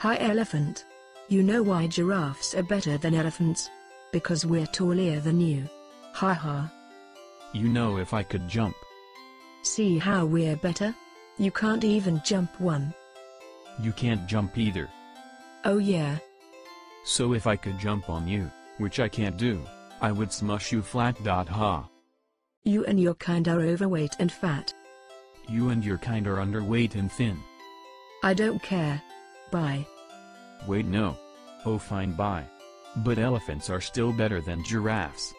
Hi elephant. You know why giraffes are better than elephants? Because we're taller than you. Ha ha. You know if I could jump. See how we're better? You can't even jump one. You can't jump either. Oh yeah. So if I could jump on you, which I can't do, I would smush you flat. Ha. You and your kind are overweight and fat. You and your kind are underweight and thin. I don't care. Bye. Wait no. Oh fine bye. But elephants are still better than giraffes.